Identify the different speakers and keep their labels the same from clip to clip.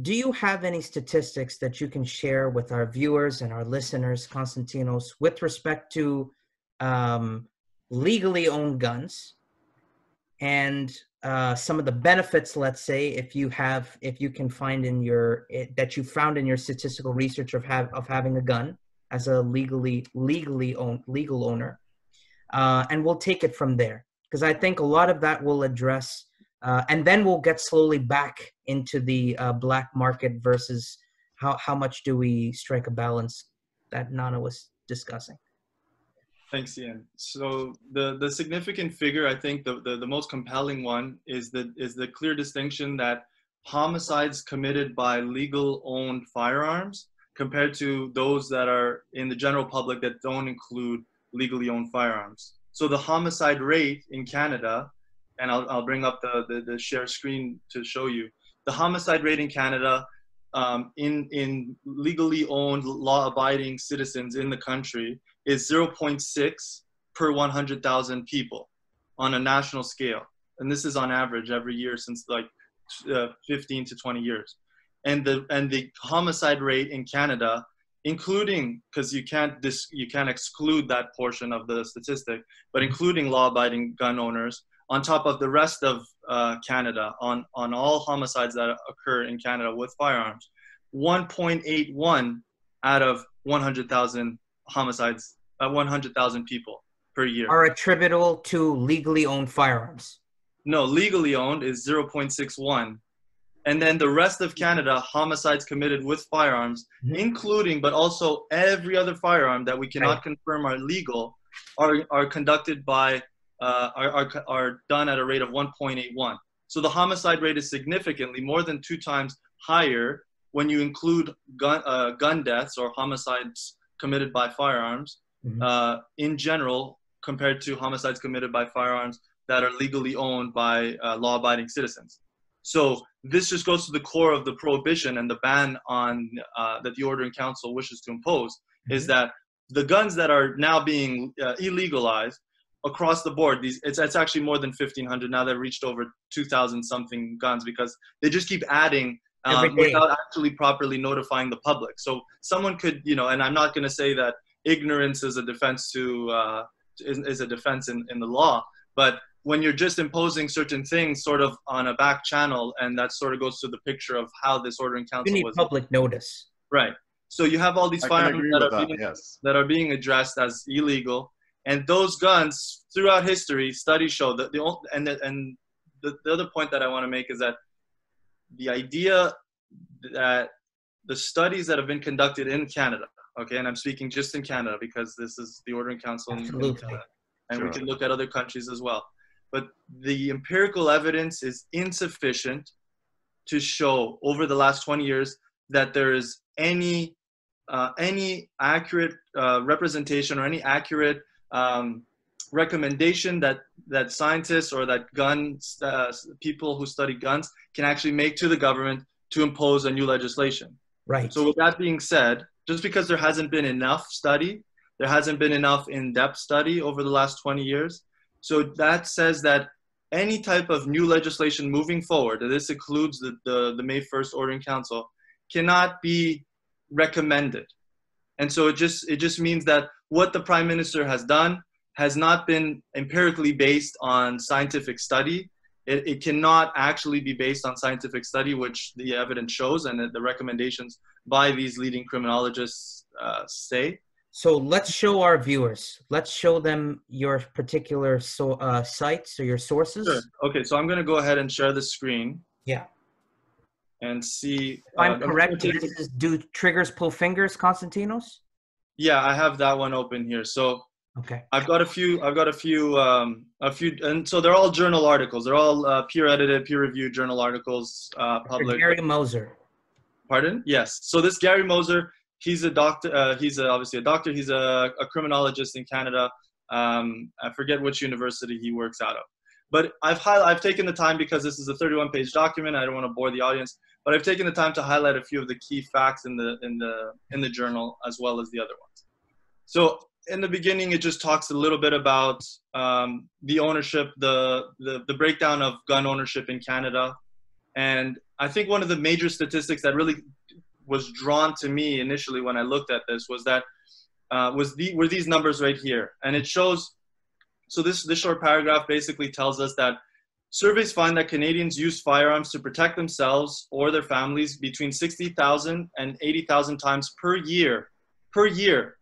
Speaker 1: do you have any statistics that you can share with our viewers and our listeners, Constantinos, with respect to um, legally owned guns? And uh, some of the benefits, let's say, if you have, if you can find in your it, that you found in your statistical research of have of having a gun as a legally legally owned legal owner, uh, and we'll take it from there. Because I think a lot of that will address, uh, and then we'll get slowly back into the uh, black market versus how how much do we strike a balance that Nana was discussing.
Speaker 2: Thanks, Ian. So the, the significant figure, I think the, the, the most compelling one is the, is the clear distinction that homicides committed by legal owned firearms compared to those that are in the general public that don't include legally owned firearms. So the homicide rate in Canada, and I'll, I'll bring up the, the, the share screen to show you, the homicide rate in Canada um, in, in legally owned law abiding citizens in the country is 0.6 per 100,000 people on a national scale. And this is on average every year since like uh, 15 to 20 years. And the, and the homicide rate in Canada, including, because you can't you can't exclude that portion of the statistic, but including law-abiding gun owners, on top of the rest of uh, Canada, on, on all homicides that occur in Canada with firearms, 1.81 out of 100,000 homicides, uh, 100,000 people per year.
Speaker 1: Are attributable to legally owned firearms.
Speaker 2: No, legally owned is 0.61. And then the rest of Canada, homicides committed with firearms, mm-hmm. including but also every other firearm that we cannot right. confirm are legal, are, are conducted by, uh, are, are, are done at a rate of 1.81. So the homicide rate is significantly more than two times higher when you include gun, uh, gun deaths or homicides committed by firearms mm-hmm. uh, in general compared to homicides committed by firearms that are legally owned by uh, law-abiding citizens. So this just goes to the core of the prohibition and the ban on uh, that the Order in Council wishes to impose mm-hmm. is that the guns that are now being uh, illegalized across the board these it's, it's actually more than 1500 now they've reached over 2000 something guns because they just keep adding um, without actually properly notifying the public. So someone could, you know, and I'm not going to say that ignorance is a defense to uh, is, is, a defense in, in the law, but when you're just imposing certain things sort of on a back channel, and that sort of goes to the picture of how this order in council
Speaker 1: you need
Speaker 2: was
Speaker 1: public notice,
Speaker 2: right? So you have all these firearms that are, that, being, yes. that are being addressed as illegal, and those guns throughout history, studies show that the and the, and the, the other point that I want to make is that the idea that the studies that have been conducted in Canada, okay, and I'm speaking just in Canada because this is the Order in Council in Canada, and sure. we can look at other countries as well. But the empirical evidence is insufficient to show over the last 20 years that there is any uh, any accurate uh, representation or any accurate um, recommendation that that scientists or that gun uh, people who study guns can actually make to the government to impose a new legislation.
Speaker 1: Right.
Speaker 2: So with that being said, just because there hasn't been enough study, there hasn't been enough in-depth study over the last 20 years. So that says that any type of new legislation moving forward, and this includes the, the, the May 1st Order in Council, cannot be recommended. And so it just it just means that what the Prime Minister has done has not been empirically based on scientific study. It, it cannot actually be based on scientific study, which the evidence shows and the recommendations by these leading criminologists uh, say.
Speaker 1: So let's show our viewers. Let's show them your particular so, uh, sites or your sources.
Speaker 2: Sure. Okay, so I'm going to go ahead and share the screen.
Speaker 1: Yeah.
Speaker 2: And see.
Speaker 1: If I'm uh, correct. This is do triggers pull fingers, Konstantinos?
Speaker 2: Yeah, I have that one open here. So
Speaker 1: Okay.
Speaker 2: I've got a few. I've got a few. Um, a few, and so they're all journal articles. They're all uh, peer edited, peer reviewed journal articles. Uh, published.
Speaker 1: Gary Mauser.
Speaker 2: Pardon? Yes. So this Gary Mauser, he's a doctor. Uh, he's a, obviously a doctor. He's a, a criminologist in Canada. Um, I forget which university he works out of. But I've I've taken the time because this is a 31 page document. I don't want to bore the audience, but I've taken the time to highlight a few of the key facts in the in the in the journal as well as the other ones. So in the beginning, it just talks a little bit about um, the ownership, the, the, the breakdown of gun ownership in Canada, and I think one of the major statistics that really was drawn to me initially when I looked at this was that uh, was the were these numbers right here, and it shows. So this this short paragraph basically tells us that surveys find that Canadians use firearms to protect themselves or their families between 60,000 and 80,000 times per year, per year,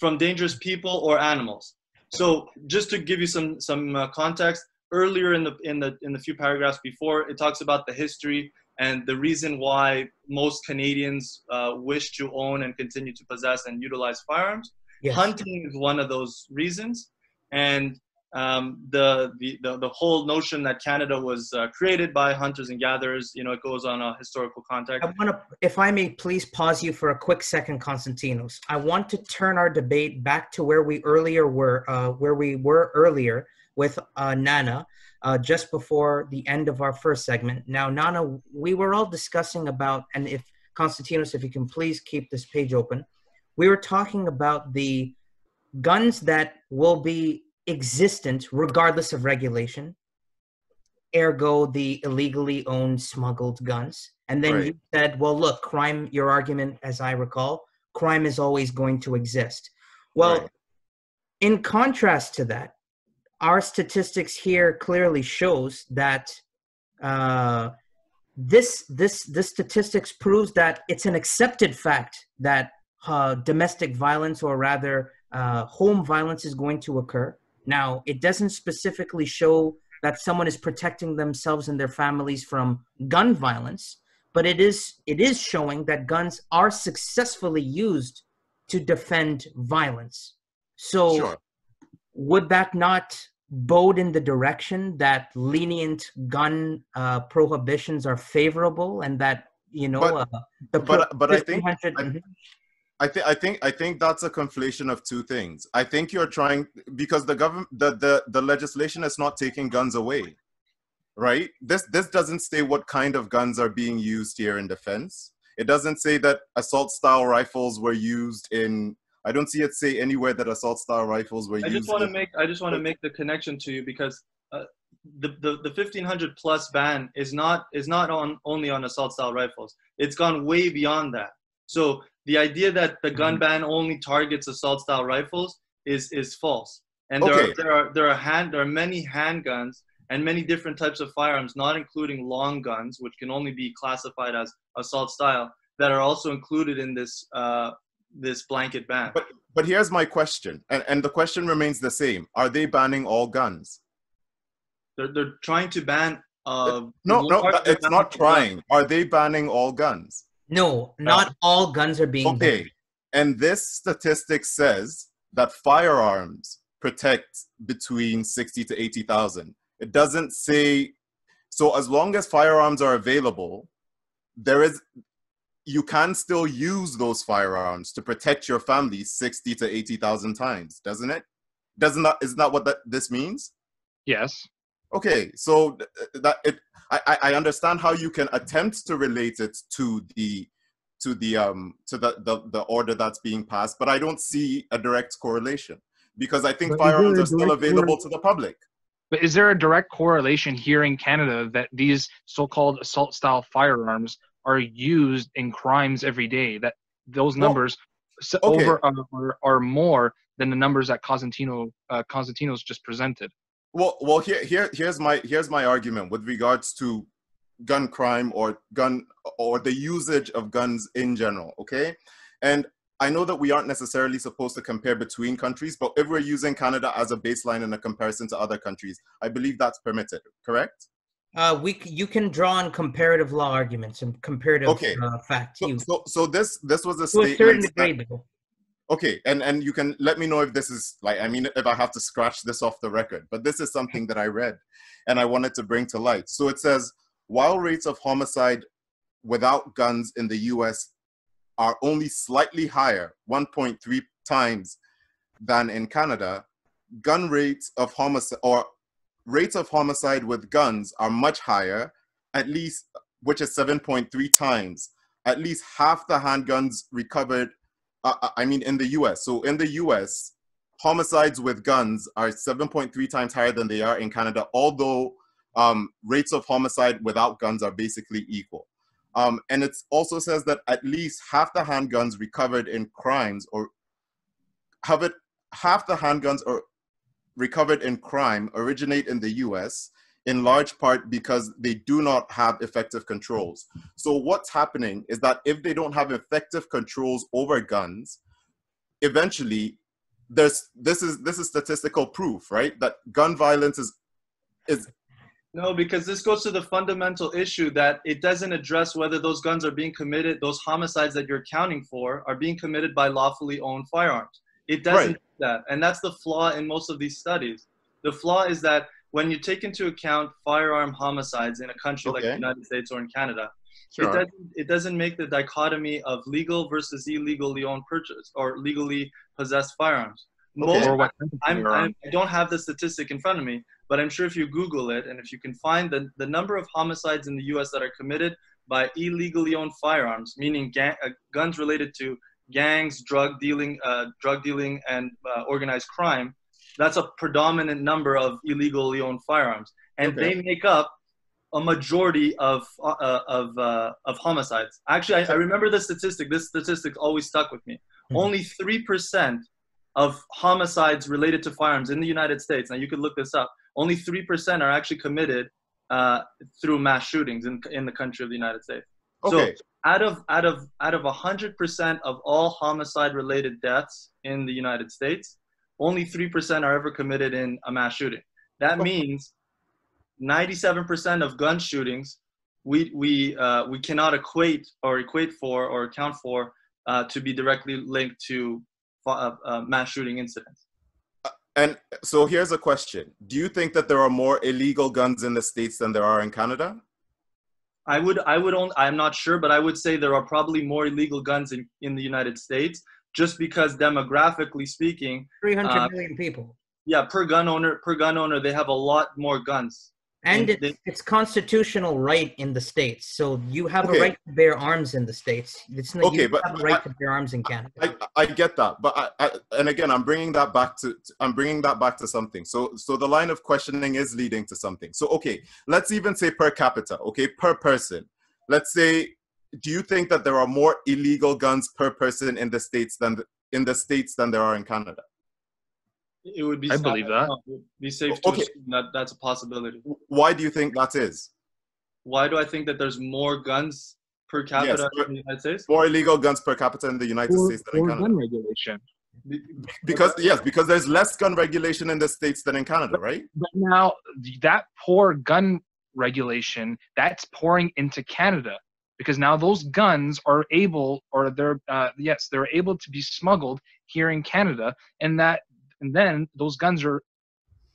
Speaker 2: from dangerous people or animals. So just to give you some some uh, context, earlier in the in the in the few paragraphs before, it talks about the history and the reason why most Canadians uh, wish to own and continue to possess and utilize firearms. Yes. Hunting is one of those reasons, and um, the, the, the the whole notion that Canada was uh, created by hunters and gatherers, you know, it goes on a historical context.
Speaker 1: I want to, if I may, please pause you for a quick second, Konstantinos. I want to turn our debate back to where we earlier were, uh, where we were earlier with uh, Nana, uh, just before the end of our first segment. Now, Nana, we were all discussing about, and if Konstantinos, if you can please keep this page open, we were talking about the guns that will be existent regardless of regulation, ergo the illegally owned smuggled guns. And then right. you said, well, look, crime, your argument, as I recall, crime is always going to exist. Well, right. in contrast to that, our statistics here clearly shows that uh, this this this statistics proves that it's an accepted fact that uh, domestic violence or rather uh, home violence is going to occur. Now, it doesn't specifically show that someone is protecting themselves and their families from gun violence, but it is it is showing that guns are successfully used to defend violence. So sure would that not bode in the direction that lenient gun uh, prohibitions are favorable and that you know but, uh,
Speaker 3: the but, but I think I, mm-hmm. I think I think I think that's a conflation of two things. I think you're trying because the government the, the the legislation is not taking guns away. Right? This this doesn't say what kind of guns are being used here in defense. It doesn't say that assault style rifles were used in I don't see it say anywhere that assault style rifles were
Speaker 2: I
Speaker 3: used.
Speaker 2: I just want to make I just want to make the connection to you because uh, the, the the 1500 plus ban is not is not on only on assault style rifles. It's gone way beyond that. So the idea that the gun mm-hmm. ban only targets assault style rifles is is false. And there okay. are there are there are hand there are many handguns and many different types of firearms, not including long guns, which can only be classified as assault style, that are also included in this uh, this blanket ban.
Speaker 3: But but here's my question, and, and the question remains the same: Are they banning all guns?
Speaker 2: They're they're trying to ban. Uh,
Speaker 3: no, no, it's not trying. Are they banning all guns?
Speaker 1: No, not uh, all guns are being. Okay, banned.
Speaker 3: and this statistic says that firearms protect between sixty to eighty thousand. It doesn't say. So as long as firearms are available, there is you can still use those firearms to protect your family 60 to 80,000 times, doesn't it? Doesn't that, isn't that what that, this means?
Speaker 4: Yes.
Speaker 3: Okay, so that it, I, I understand how you can attempt to relate it to the to the um to the, the the order that's being passed, but I don't see a direct correlation because I think but firearms are still available to the public.
Speaker 4: But is there a direct correlation here in Canada that these so-called assault style firearms are used in crimes every day. That those numbers well, okay. over are, are, more than the numbers that Constantino uh, Constantinos just presented.
Speaker 3: Well, well, here, here, here's my here's my argument with regards to gun crime or gun or the usage of guns in general. Okay, and I know that we aren't necessarily supposed to compare between countries, but if we're using Canada as a baseline in a comparison to other countries, I believe that's permitted. Correct?
Speaker 1: Uh, we you can draw on comparative law arguments and comparative okay. uh, facts.
Speaker 3: So, so, so, this this was a to statement. A certain degree, that, okay, and and you can let me know if this is like I mean if I have to scratch this off the record, but this is something that I read, and I wanted to bring to light. So it says while rates of homicide without guns in the U.S. are only slightly higher, 1.3 times than in Canada, gun rates of homicide or rates of homicide with guns are much higher, at least, which is 7.3 times. At least half the handguns recovered, uh, uh I mean, in the US. So in the US, homicides with guns are 7.3 times higher than they are in Canada, although um, rates of homicide without guns are basically equal. Um, and it also says that at least half the handguns recovered in crimes or have it, half the handguns are recovered in crime originate in the US in large part because they do not have effective controls. So what's happening is that if they don't have effective controls over guns, eventually there's this is this is statistical proof, right? That gun violence is is
Speaker 2: no, because this goes to the fundamental issue that it doesn't address whether those guns are being committed, those homicides that you're accounting for are being committed by lawfully owned firearms. It doesn't right. do that. And that's the flaw in most of these studies. The flaw is that when you take into account firearm homicides in a country okay. like the United States or in Canada, sure. it, doesn't, it doesn't make the dichotomy of legal versus illegally owned purchase or legally possessed firearms. Most, okay. I'm, I'm, I do not have the statistic in front of me, but I'm sure if you Google it and if you can find the, the number of homicides in the US that are committed by illegally owned firearms, meaning gang, uh, guns related to gangs, drug dealing, uh, drug dealing, and uh, organized crime, that's a predominant number of illegally owned firearms, and okay. they make up a majority of uh, of uh, of homicides. Actually, I, I, remember the statistic. This statistic always stuck with me. Mm-hmm. Only three percent of homicides related to firearms in the United States. Now you could look this up. Only three percent are actually committed uh, through mass shootings in in the country of the United States. Okay. So out of out of out of hundred percent of all homicide related deaths in the United States, only 3% are ever committed in a mass shooting. That means 97% of gun shootings we, we, uh, we cannot equate or equate for or account for uh, to be directly linked to uh, uh mass shooting incidents.
Speaker 3: Uh, and so here's a question. Do you think that there are more illegal guns in the States than there are in Canada?
Speaker 2: I would, I would only, I'm not sure, but I would say there are probably more illegal guns in, in the United States just because demographically speaking,
Speaker 1: three hundred uh, million people.
Speaker 2: Yeah, per gun owner, per gun owner, they have a lot more guns.
Speaker 1: And, it's, they, it's constitutional right in the states, so you have okay. a right to bear arms in the states. It's not, okay, you but have a right I, to bear arms in Canada.
Speaker 3: I, I get that, but I, I, and again, I'm bringing that back to I'm bringing that back to something. So so the line of questioning is leading to something. So okay, let's even say per capita, okay, per person. Let's say do you think that there are more illegal guns per person in the states than in the states than there are in Canada?
Speaker 2: It would be.
Speaker 4: I believe that.
Speaker 2: be safe to okay. assume that that's a possibility.
Speaker 3: Why do you think that is?
Speaker 2: Why do I think that there's more guns per capita yes, in the United States?
Speaker 3: More illegal guns per capita in the United or, States than in Canada.
Speaker 4: gun regulation.
Speaker 3: Because yes, because there's less gun regulation in the states than in Canada, right?
Speaker 4: But now that poor gun regulation that's pouring into Canada because now those guns are able or they're uh, yes they're able to be smuggled here in canada and that and then those guns are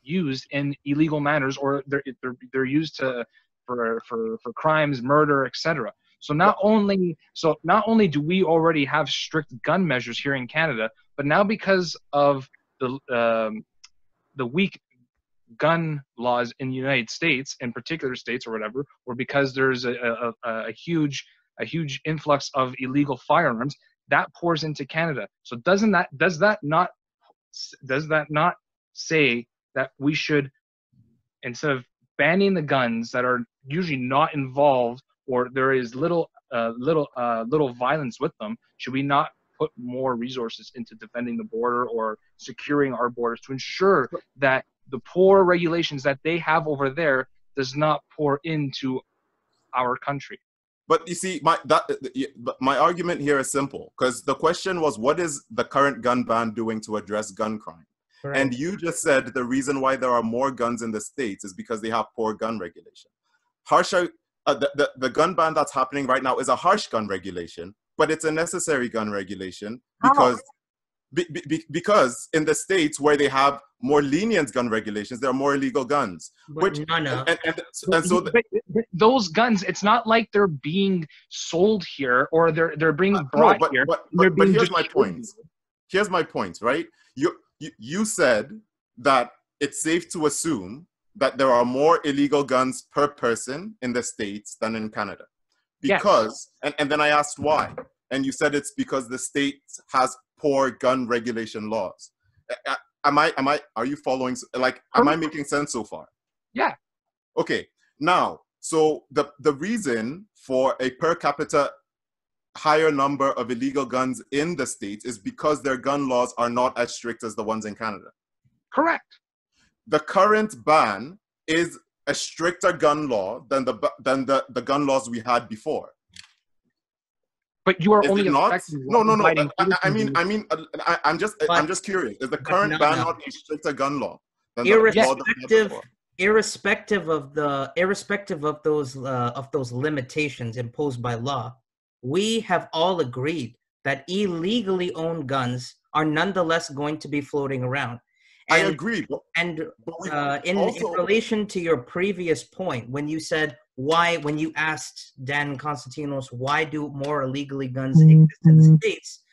Speaker 4: used in illegal manners or they're they're, they're used to for for for crimes murder etc so not only so not only do we already have strict gun measures here in canada but now because of the um, the weak gun laws in the United States, in particular states or whatever, or because there's a, a, a huge a huge influx of illegal firearms, that pours into Canada. So doesn't that does that not does that not say that we should instead of banning the guns that are usually not involved or there is little uh, little uh, little violence with them, should we not put more resources into defending the border or securing our borders to ensure that the poor regulations that they have over there does not pour into our country.
Speaker 3: But you see, my that my argument here is simple because the question was, what is the current gun ban doing to address gun crime? Right. And you just said the reason why there are more guns in the states is because they have poor gun regulation. Harsher, uh, the, the, the gun ban that's happening right now is a harsh gun regulation, but it's a necessary gun regulation because be, be, because in the states where they have more lenient gun regulations, there are more illegal guns.
Speaker 1: But which,
Speaker 3: no, no. And, and, and so
Speaker 4: the, those guns, it's not like they're being sold here or they're they're being uh, brought no, but, here.
Speaker 3: But, but, but here's my point. Here's my point, right? You, you you said that it's safe to assume that there are more illegal guns per person in the states than in Canada. Because yes. and, and then I asked why. And you said it's because the state has poor gun regulation laws. Am I, am I, are you following, like, am I making sense so far?
Speaker 4: Yeah.
Speaker 3: Okay. Now, so the, the reason for a per capita higher number of illegal guns in the states is because their gun laws are not as strict as the ones in Canada.
Speaker 4: Correct.
Speaker 3: The current ban is a stricter gun law than the than the, the gun laws we had before.
Speaker 4: But you are
Speaker 3: is
Speaker 4: only
Speaker 3: not. No, no, no. I, I, mean, I mean, uh, I, am just, but, I'm just curious. Is the current ban not a stricter gun law?
Speaker 1: Irrespective, the irrespective of the, irrespective of those, uh, of those limitations imposed by law, we have all agreed that illegally owned guns are nonetheless going to be floating around.
Speaker 3: And, I agree. But,
Speaker 1: and but uh, in, also, in relation to your previous point, when you said why, when you asked Dan Constantinos why do more illegally guns mm-hmm. exist in the States?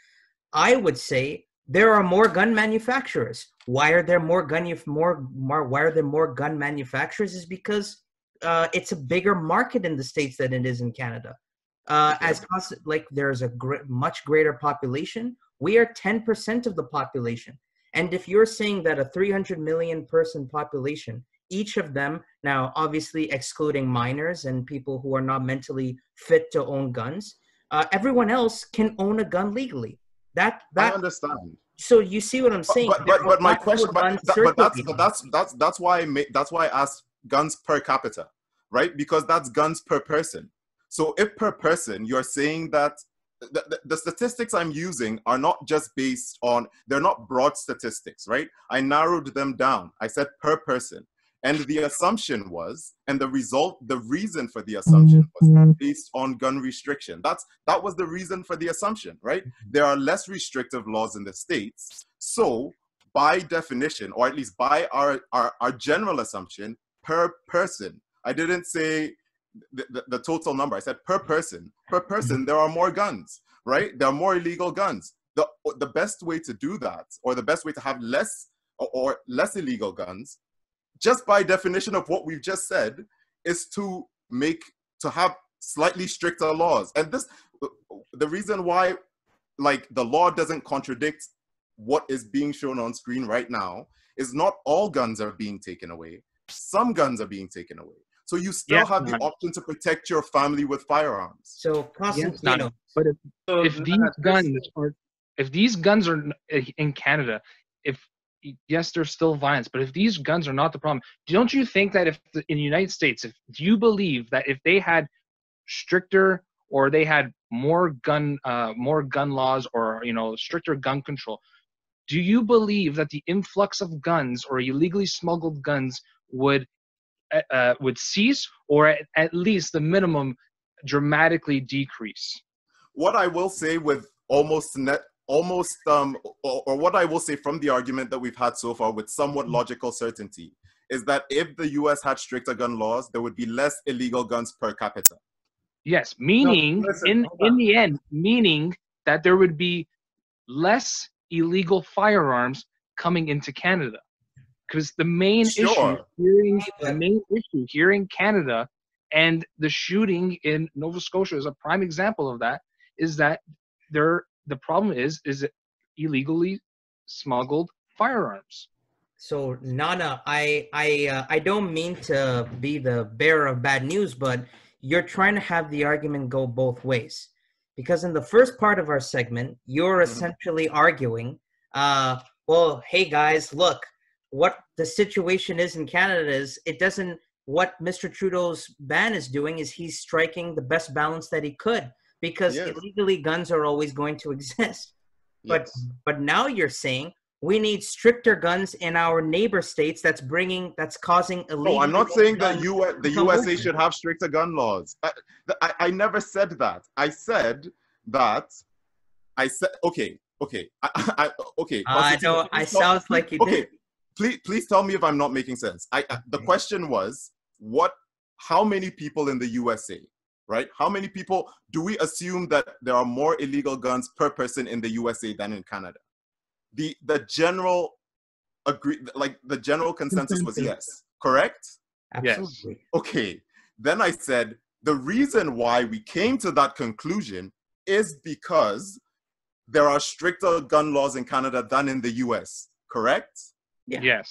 Speaker 1: I would say there are more gun manufacturers. Why are there more gun more, more why are there more gun manufacturers? Is because uh, it's a bigger market in the states than it is in Canada. Uh, as constant, like there's a gr- much greater population. We are 10% of the population. And if you're saying that a 300 million person population, each of them, now obviously excluding minors and people who are not mentally fit to own guns, uh, everyone else can own a gun legally. That that
Speaker 3: I understand.
Speaker 1: So you see what I'm saying?
Speaker 3: But but, but my question, but, but that's but that's that's that's why I made, that's why I asked guns per capita, right? Because that's guns per person. So if per person you're saying that the, the, the, statistics I'm using are not just based on, they're not broad statistics, right? I narrowed them down. I said per person. And the assumption was, and the result, the reason for the assumption was based on gun restriction. That's that was the reason for the assumption, right? Mm-hmm. There are less restrictive laws in the states. So by definition, or at least by our, our, our general assumption, per person. I didn't say the, the, the, total number. I said per person. Per person, mm-hmm. there are more guns, right? There are more illegal guns. The, the best way to do that, or the best way to have less or, or less illegal guns, just by definition of what we've just said, is to make to have slightly stricter laws. And this, the reason why, like the law doesn't contradict what is being shown on screen right now, is not all guns are being taken away. Some guns are being taken away so you still yeah, have the option to protect your family with firearms.
Speaker 1: So Constantino.
Speaker 4: but if, if these guns are, if these guns are in Canada, if yes, there's still violence, but if these guns are not the problem, don't you think that if the, in the United States, if do you believe that if they had stricter or they had more gun, uh, more gun laws or you know stricter gun control, do you believe that the influx of guns or illegally smuggled guns would uh, would cease or at, at least the minimum dramatically decrease?
Speaker 3: What i will say with almost net almost um or, or, what i will say from the argument that we've had so far with somewhat mm. logical certainty is that if the us had stricter gun laws there would be less illegal guns per capita
Speaker 4: yes meaning no, listen, in in the end meaning that there would be less illegal firearms coming into canada because the main sure. issue here in, the main issue here in Canada and the shooting in Nova Scotia is a prime example of that is that there the problem is is it illegally smuggled firearms.
Speaker 1: So Nana, I I uh, I don't mean to be the bearer of bad news, but you're trying to have the argument go both ways. Because in the first part of our segment, you're mm-hmm. essentially arguing, uh, well, hey guys, look, what the situation is in Canada is it doesn't what Mr. Trudeau's ban is doing is he's striking the best balance that he could because yes. illegally guns are always going to exist. But yes. but now you're saying we need stricter guns in our neighbor states that's bringing that's causing illegal
Speaker 3: no i'm not saying that you the usa should have stricter gun laws I, I, I never said that i said that i said okay okay I, I okay
Speaker 1: i know i sounds like you
Speaker 3: okay please please tell me if I'm not making sense. I, I the question was what how many people in the USA, right? How many people do we assume that there are more illegal guns per person in the USA than in Canada? The the general agree like the general consensus was yes, correct?
Speaker 1: Absolutely.
Speaker 3: Yes. Okay. Then I said the reason why we came to that conclusion is because there are stricter gun laws in Canada than in the US, correct?
Speaker 4: Yeah. Yes.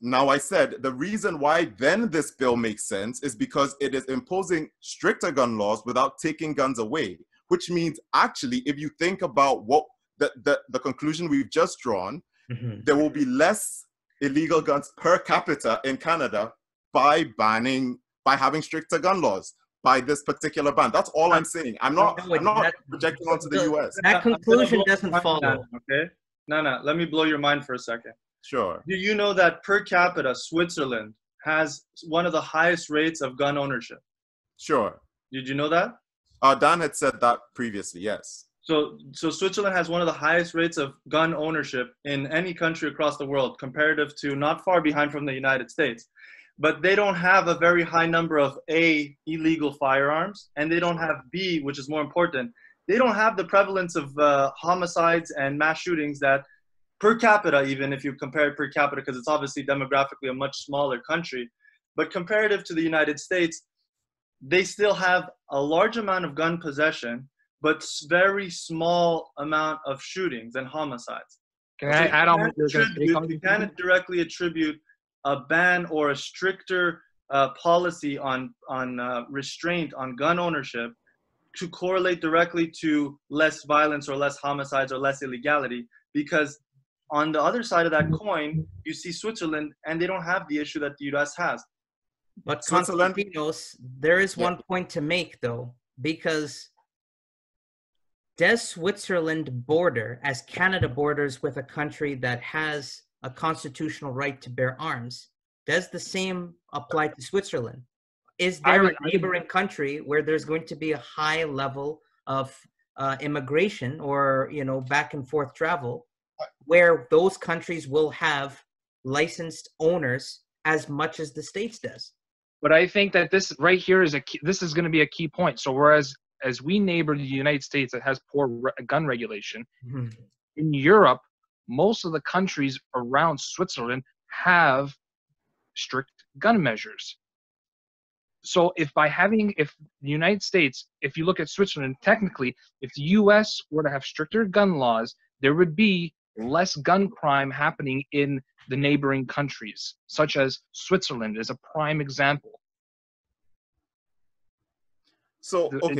Speaker 3: Now I said the reason why then this bill makes sense is because it is imposing stricter gun laws without taking guns away, which means actually, if you think about what the, the, the conclusion we've just drawn, mm-hmm. there will be less illegal guns per capita in Canada by banning, by having stricter gun laws by this particular ban. That's all I'm saying. I'm not, I'm not that, projecting onto the US.
Speaker 1: That conclusion doesn't follow.
Speaker 2: Okay. No, no. Let me blow your mind for a second.
Speaker 3: Sure.
Speaker 2: Do you know that per capita, Switzerland has one of the highest rates of gun ownership?
Speaker 3: Sure.
Speaker 2: Did you know that?
Speaker 3: Uh, Dan had said that previously, yes.
Speaker 2: So, so Switzerland has one of the highest rates of gun ownership in any country across the world, comparative to not far behind from the United States. But they don't have a very high number of A, illegal firearms, and they don't have B, which is more important. They don't have the prevalence of uh, homicides and mass shootings that per capita, even if you compare it per capita, because it's obviously demographically a much smaller country, but comparative to the United States, they still have a large amount of gun possession, but very small amount of shootings and homicides.
Speaker 4: Can I add on?
Speaker 2: You can't directly attribute a ban or a stricter uh, policy on on uh, restraint on gun ownership to correlate directly to less violence or less homicides or less illegality because on the other side of that coin, you see Switzerland, and they don't have the issue that the U.S. has.
Speaker 1: But Konstantinos, there is yeah. one point to make though, because does Switzerland border as Canada borders with a country that has a constitutional right to bear arms? Does the same apply to Switzerland? Is there a neighboring country where there's going to be a high level of uh, immigration or you know back and forth travel where those countries will have licensed owners as much as the states does.
Speaker 4: But I think that this right here is a key, this is going to be a key point. So whereas as we neighbor the United States that has poor re- gun regulation, mm-hmm. in Europe, most of the countries around Switzerland have strict gun measures. So if by having if the United States, if you look at Switzerland, technically, if the US were to have stricter gun laws, there would be less gun crime happening in the neighboring countries, such as Switzerland is a prime example.
Speaker 3: So, okay.